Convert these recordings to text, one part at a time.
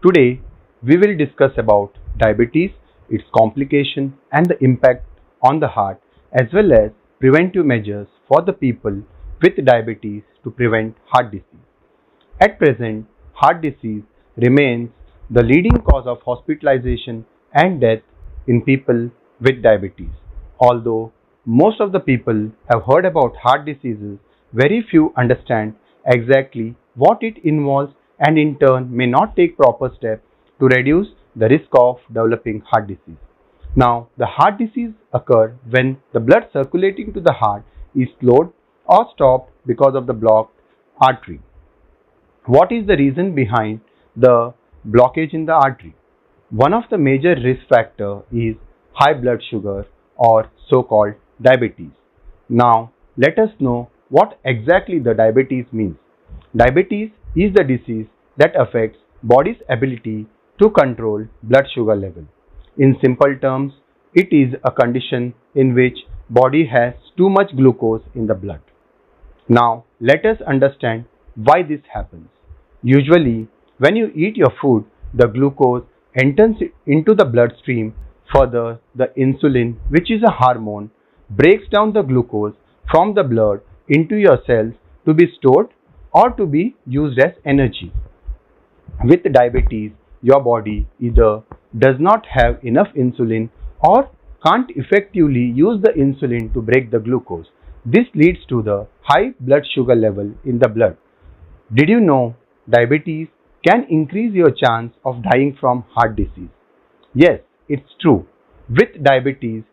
Today, we will discuss about diabetes, its complication and the impact on the heart as well as preventive measures for the people with diabetes to prevent heart disease. At present, heart disease remains the leading cause of hospitalization and death in people with diabetes. Although most of the people have heard about heart diseases, very few understand exactly what it involves and in turn may not take proper steps to reduce the risk of developing heart disease. Now, the heart disease occur when the blood circulating to the heart is slowed or stopped because of the blocked artery. What is the reason behind the blockage in the artery? One of the major risk factor is high blood sugar or so-called diabetes. Now, let us know what exactly the diabetes means. Diabetes is the disease that affects body's ability to control blood sugar level. In simple terms, it is a condition in which body has too much glucose in the blood. Now, let us understand why this happens. Usually, when you eat your food, the glucose enters into the bloodstream. Further, the insulin, which is a hormone, breaks down the glucose from the blood into your cells to be stored or to be used as energy. With diabetes, your body either does not have enough insulin or can't effectively use the insulin to break the glucose. This leads to the high blood sugar level in the blood. Did you know diabetes can increase your chance of dying from heart disease? Yes, it's true. With diabetes,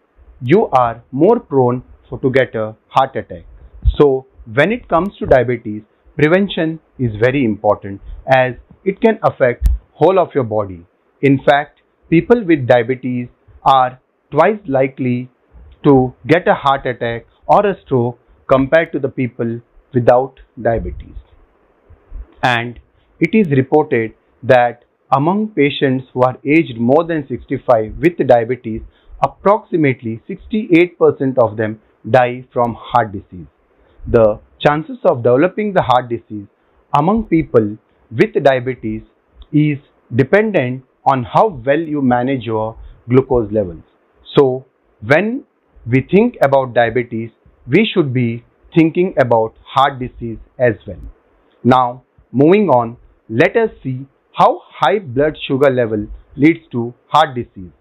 you are more prone for, to get a heart attack. So, when it comes to diabetes, prevention is very important as it can affect whole of your body. In fact, people with diabetes are twice likely to get a heart attack or a stroke compared to the people without diabetes. And it is reported that among patients who are aged more than 65 with diabetes, approximately 68% of them die from heart disease. The chances of developing the heart disease among people with diabetes is dependent on how well you manage your glucose levels. So, when we think about diabetes, we should be thinking about heart disease as well. Now, moving on, let us see how high blood sugar level leads to heart disease.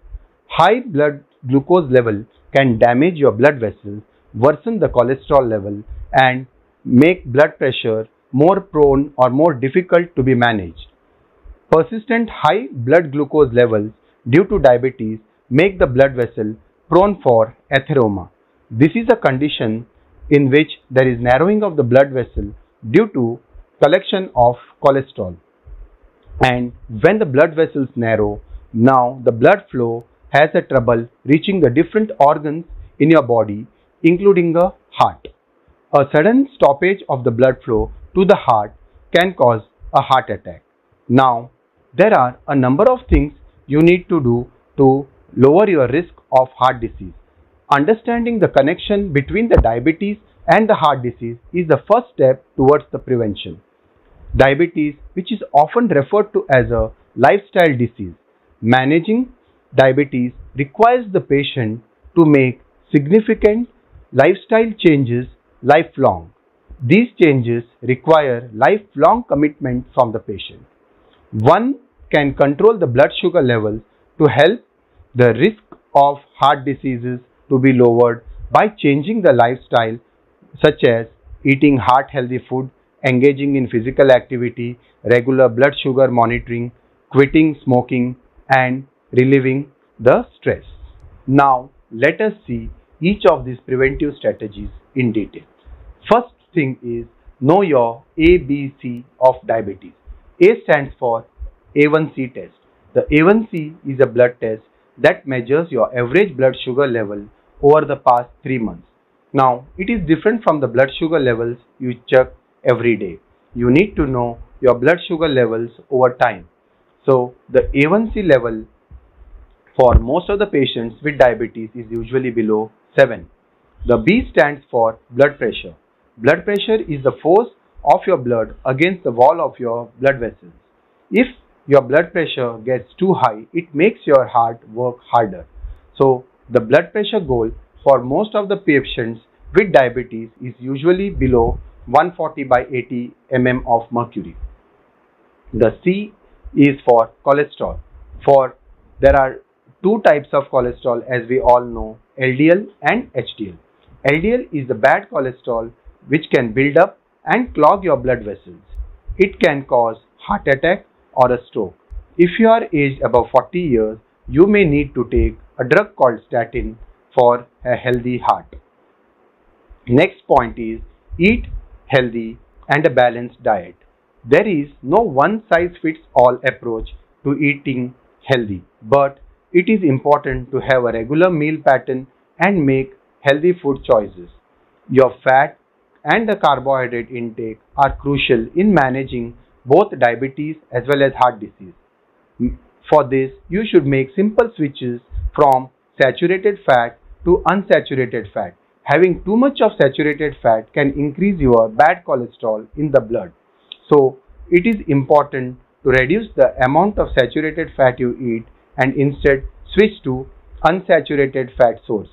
High blood glucose level can damage your blood vessels, worsen the cholesterol level and make blood pressure more prone or more difficult to be managed. Persistent high blood glucose levels due to diabetes make the blood vessel prone for atheroma. This is a condition in which there is narrowing of the blood vessel due to collection of cholesterol. And when the blood vessels narrow, now the blood flow has a trouble reaching the different organs in your body, including the heart. A sudden stoppage of the blood flow to the heart can cause a heart attack. Now, there are a number of things you need to do to lower your risk of heart disease. Understanding the connection between the diabetes and the heart disease is the first step towards the prevention. Diabetes, which is often referred to as a lifestyle disease, managing diabetes requires the patient to make significant lifestyle changes lifelong. These changes require lifelong commitment from the patient. One can control the blood sugar levels to help the risk of heart diseases to be lowered by changing the lifestyle such as eating heart healthy food, engaging in physical activity, regular blood sugar monitoring, quitting smoking and relieving the stress. Now let us see each of these preventive strategies in detail. First thing is know your ABC of diabetes. A stands for A1C test. The A1C is a blood test that measures your average blood sugar level over the past 3 months. Now, it is different from the blood sugar levels you check every day. You need to know your blood sugar levels over time. So, the A1C level for most of the patients with diabetes is usually below 7. The B stands for blood pressure. Blood pressure is the force of your blood against the wall of your blood vessels. If your blood pressure gets too high, it makes your heart work harder. So, the blood pressure goal for most of the patients with diabetes is usually below 140 by 80 mm of mercury. The C is for cholesterol. For there are two types of cholesterol as we all know, LDL and HDL. LDL is the bad cholesterol which can build up and clog your blood vessels. It can cause heart attack or a stroke. If you are aged above 40 years, you may need to take a drug called statin for a healthy heart. Next point is eat healthy and a balanced diet. There is no one size fits all approach to eating healthy, but it is important to have a regular meal pattern and make healthy food choices. Your fat and the carbohydrate intake are crucial in managing both diabetes as well as heart disease. For this, you should make simple switches from saturated fat to unsaturated fat. Having too much of saturated fat can increase your bad cholesterol in the blood. So, it is important to reduce the amount of saturated fat you eat and instead switch to unsaturated fat source.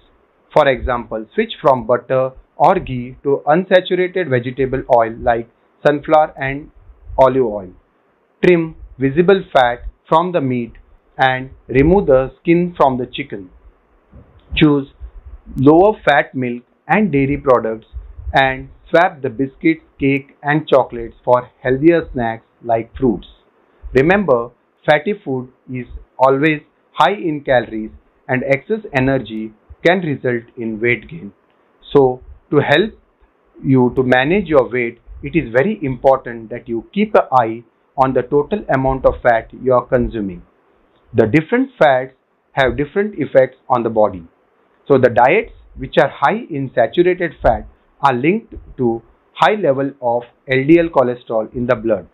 For example, switch from butter or ghee to unsaturated vegetable oil like sunflower and olive oil. Trim visible fat from the meat and remove the skin from the chicken. Choose lower fat milk and dairy products and swap the biscuits, cake and chocolates for healthier snacks like fruits. Remember, fatty food is always high in calories and excess energy can result in weight gain. So, to help you to manage your weight, it is very important that you keep an eye on the total amount of fat you are consuming. The different fats have different effects on the body. So the diets which are high in saturated fat are linked to high level of LDL cholesterol in the blood.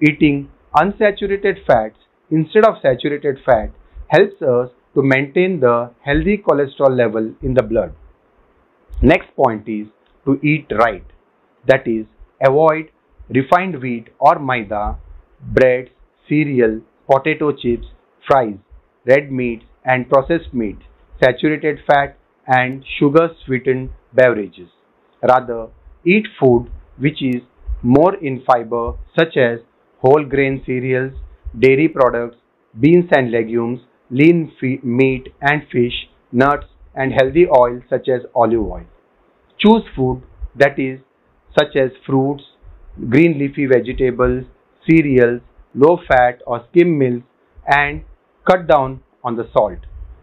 Eating unsaturated fats instead of saturated fat helps us to maintain the healthy cholesterol level in the blood. Next point is to eat right. That is, avoid refined wheat or maida, breads, cereal, potato chips, fries, red meats and processed meat, saturated fat and sugar sweetened beverages. Rather, eat food which is more in fiber such as whole grain cereals, dairy products, beans and legumes, lean meat and fish, nuts and healthy oil such as olive oil. Choose food that is such as fruits, green leafy vegetables, cereals, low fat or skim milk and cut down on the salt.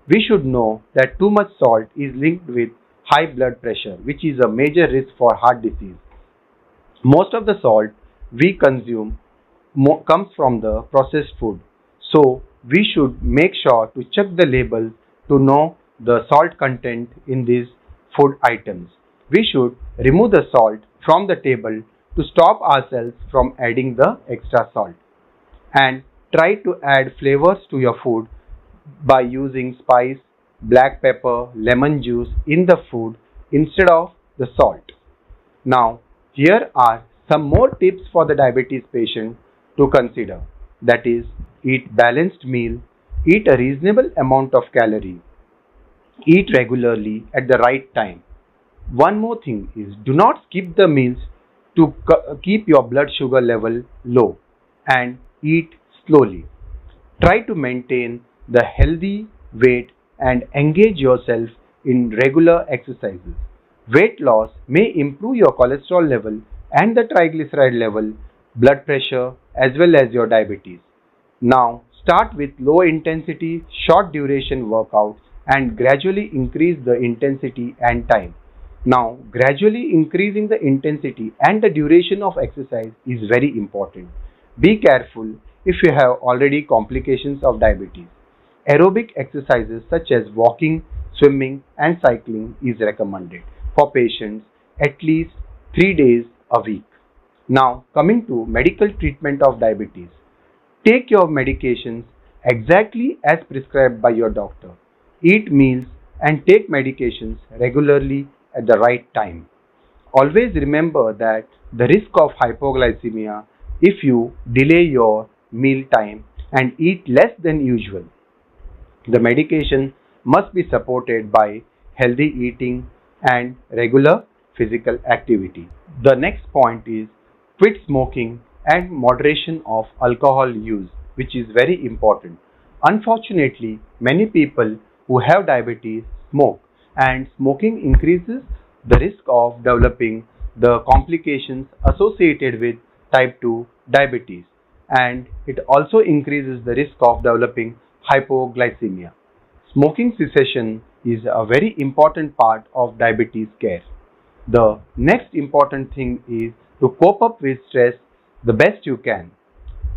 We should know that too much salt is linked with high blood pressure which is a major risk for heart disease. Most of the salt we consume comes from the processed food. So we should make sure to check the label to know the salt content in these food items. We should remove the salt from the table to stop ourselves from adding the extra salt. And try to add flavors to your food by using spice, black pepper, lemon juice in the food instead of the salt. Now, here are some more tips for the diabetes patient to consider. That is, eat balanced meal, eat a reasonable amount of calorie, eat regularly at the right time. One more thing is do not skip the meals to keep your blood sugar level low and eat slowly. Try to maintain the healthy weight and engage yourself in regular exercises. Weight loss may improve your cholesterol level and the triglyceride level, blood pressure, as well as your diabetes. Now, start with low intensity, short duration workouts and gradually increase the intensity and time. Now, gradually increasing the intensity and the duration of exercise is very important. Be careful if you have already complications of diabetes. Aerobic exercises such as walking, swimming and cycling is recommended for patients at least 3 days a week. Now coming to medical treatment of diabetes. Take your medications exactly as prescribed by your doctor. Eat meals and take medications regularly at the right time. Always remember that the risk of hypoglycemia if you delay your meal time and eat less than usual. The medication must be supported by healthy eating and regular physical activity. The next point is quit smoking and moderation of alcohol use, which is very important. Unfortunately, many people who have diabetes smoke and smoking increases the risk of developing the complications associated with type 2 diabetes and it also increases the risk of developing hypoglycemia. Smoking cessation is a very important part of diabetes care. The next important thing is to cope up with stress the best you can.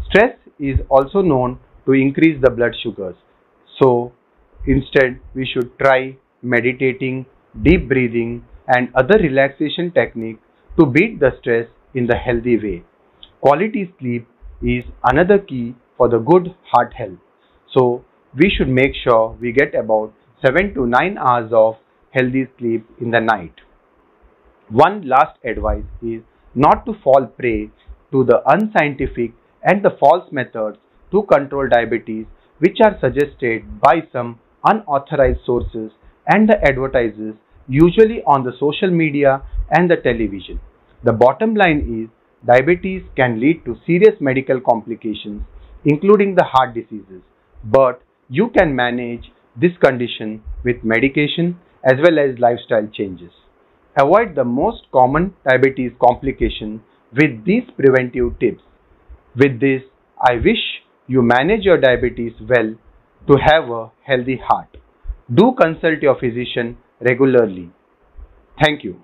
Stress is also known to increase the blood sugars. So instead we should try meditating, deep breathing and other relaxation techniques to beat the stress in the healthy way. Quality sleep is another key for the good heart health. So we should make sure we get about 7 to 9 hours of healthy sleep in the night. One last advice is not to fall prey to the unscientific and the false methods to control diabetes which are suggested by some unauthorized sources and the advertisers usually on the social media and the television. The bottom line is diabetes can lead to serious medical complications including the heart diseases but you can manage this condition with medication as well as lifestyle changes. Avoid the most common diabetes complication with these preventive tips. With this, I wish you manage your diabetes well to have a healthy heart. Do consult your physician regularly. Thank you.